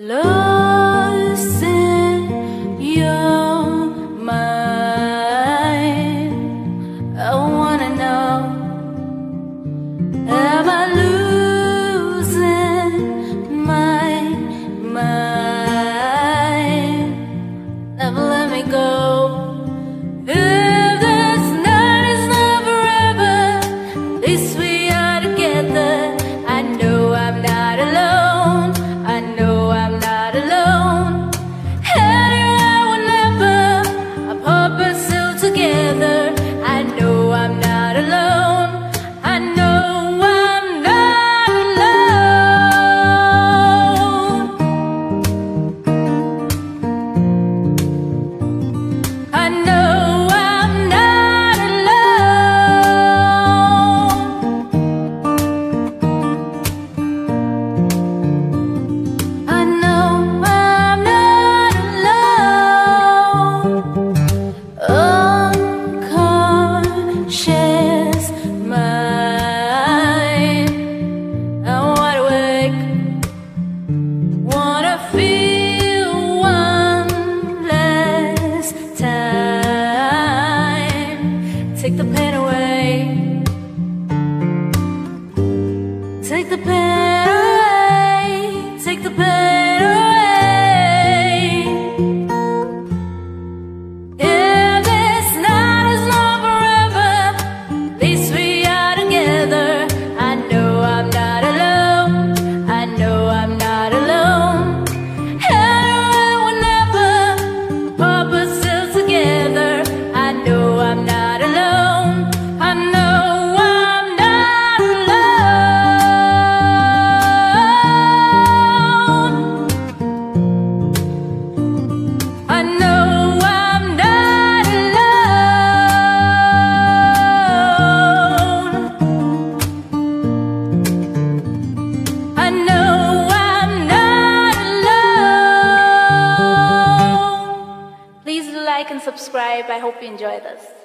Lost in your mind, I wanna know. Am I? Take the pain away. Take the pain away. Take the pain. like and subscribe. I hope you enjoy this.